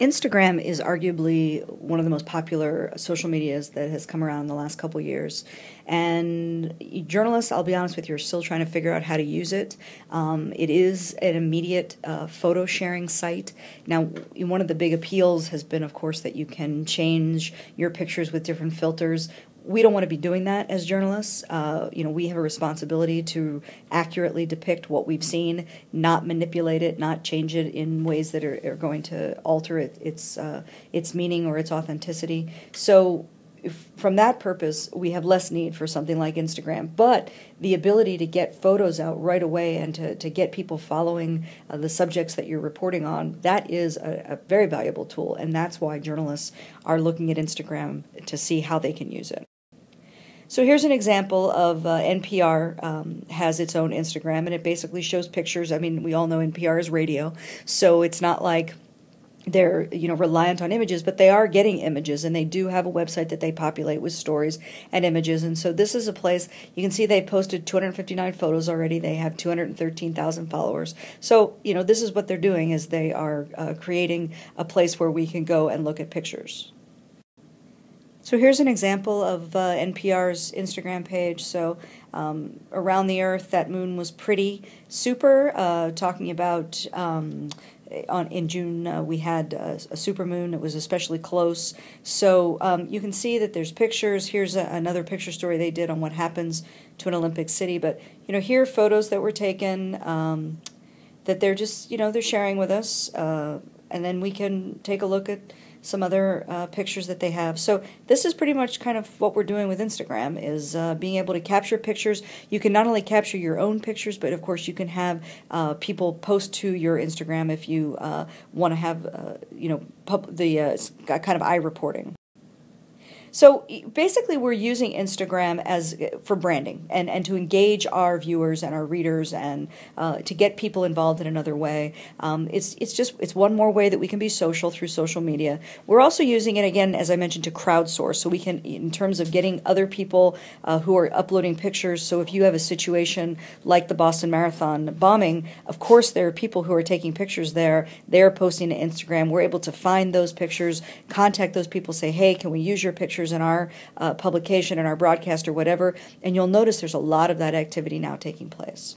Instagram is arguably one of the most popular social medias that has come around in the last couple years. And journalists, I'll be honest with you, are still trying to figure out how to use it. Um, it is an immediate uh, photo sharing site. Now, one of the big appeals has been, of course, that you can change your pictures with different filters we don't want to be doing that as journalists. Uh, you know, we have a responsibility to accurately depict what we've seen, not manipulate it, not change it in ways that are, are going to alter it, its uh, its meaning or its authenticity. So. If, from that purpose, we have less need for something like Instagram. But the ability to get photos out right away and to, to get people following uh, the subjects that you're reporting on, that is a, a very valuable tool. And that's why journalists are looking at Instagram to see how they can use it. So here's an example of uh, NPR um, has its own Instagram, and it basically shows pictures. I mean, we all know NPR is radio, so it's not like they're you know reliant on images but they are getting images and they do have a website that they populate with stories and images. And so this is a place you can see they posted 259 photos already. They have 213,000 followers. So you know this is what they're doing is they are uh, creating a place where we can go and look at pictures so here's an example of uh, NPR's Instagram page. So um, around the Earth, that moon was pretty super. Uh, talking about um, on in June uh, we had a, a super moon. It was especially close. So um, you can see that there's pictures. Here's a, another picture story they did on what happens to an Olympic city. But you know here are photos that were taken um, that they're just you know they're sharing with us, uh, and then we can take a look at some other uh, pictures that they have. So this is pretty much kind of what we're doing with Instagram is uh, being able to capture pictures. You can not only capture your own pictures, but of course you can have uh, people post to your Instagram if you uh, want to have, uh, you know, the uh, kind of eye reporting. So basically, we're using Instagram as for branding and, and to engage our viewers and our readers and uh, to get people involved in another way. Um, it's it's just it's one more way that we can be social through social media. We're also using it again, as I mentioned, to crowdsource. So we can, in terms of getting other people uh, who are uploading pictures. So if you have a situation like the Boston Marathon bombing, of course there are people who are taking pictures there. They're posting to Instagram. We're able to find those pictures, contact those people, say, hey, can we use your picture? Pictures in our uh, publication, in our broadcast, or whatever, and you'll notice there's a lot of that activity now taking place.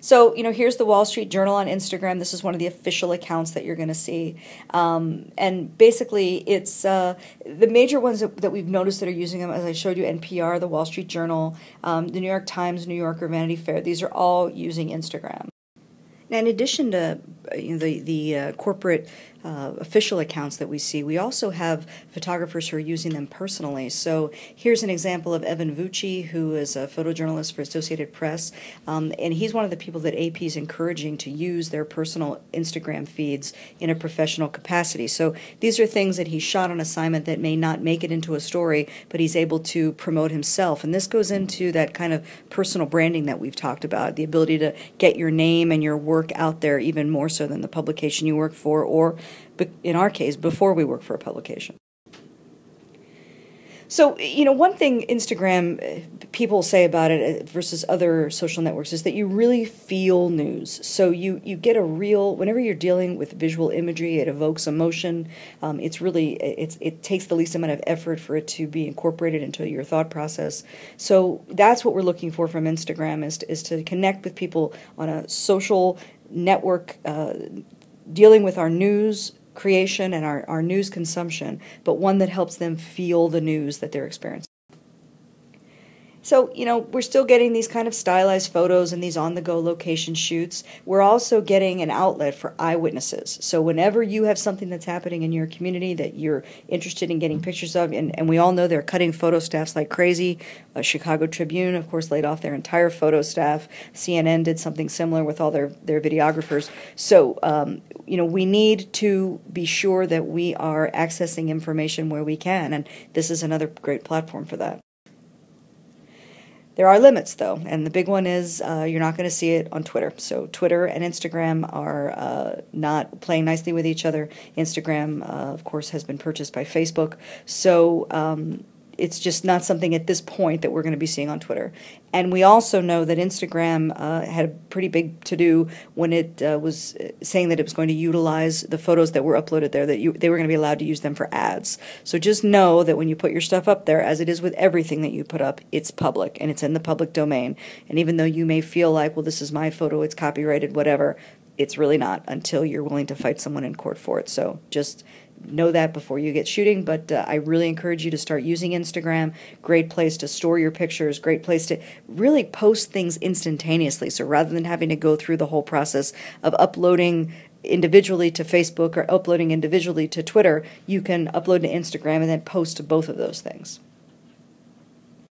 So, you know, here's the Wall Street Journal on Instagram. This is one of the official accounts that you're going to see. Um, and basically, it's uh, the major ones that, that, we've noticed that are using them, as I showed you NPR, the Wall Street Journal, um, the New York Times, New Yorker, Vanity Fair. These are all using Instagram. Now, in addition to uh, you know, the, the uh, corporate uh, official accounts that we see. We also have photographers who are using them personally. So here's an example of Evan Vucci, who is a photojournalist for Associated Press, um, and he's one of the people that AP is encouraging to use their personal Instagram feeds in a professional capacity. So these are things that he shot on assignment that may not make it into a story, but he's able to promote himself. And this goes into that kind of personal branding that we've talked about, the ability to get your name and your work out there even more so than the publication you work for or in our case, before we work for a publication. So, you know, one thing Instagram uh, people say about it uh, versus other social networks is that you really feel news. So you, you get a real, whenever you're dealing with visual imagery, it evokes emotion. Um, it's really, it's, it takes the least amount of effort for it to be incorporated into your thought process. So that's what we're looking for from Instagram is to, is to connect with people on a social network, uh, dealing with our news, creation and our, our news consumption, but one that helps them feel the news that they're experiencing. So, you know, we're still getting these kind of stylized photos and these on the go location shoots. We're also getting an outlet for eyewitnesses. So, whenever you have something that's happening in your community that you're interested in getting pictures of, and, and we all know they're cutting photo staffs like crazy. Uh, Chicago Tribune, of course, laid off their entire photo staff. CNN did something similar with all their, their videographers. So, um, you know, we need to be sure that we are accessing information where we can, and this is another great platform for that. There are limits, though, and the big one is uh, you're not going to see it on Twitter. So, Twitter and Instagram are uh, not playing nicely with each other. Instagram, uh, of course, has been purchased by Facebook. So, um, it's just not something at this point that we're going to be seeing on Twitter. And we also know that Instagram uh, had a pretty big to do when it uh, was saying that it was going to utilize the photos that were uploaded there, that you, they were going to be allowed to use them for ads. So just know that when you put your stuff up there, as it is with everything that you put up, it's public and it's in the public domain. And even though you may feel like, well, this is my photo, it's copyrighted, whatever, it's really not until you're willing to fight someone in court for it. So just know that before you get shooting. But uh, I really encourage you to start using Instagram. Great place to store your pictures. Great place to really post things instantaneously. So rather than having to go through the whole process of uploading individually to Facebook or uploading individually to Twitter, you can upload to Instagram and then post to both of those things.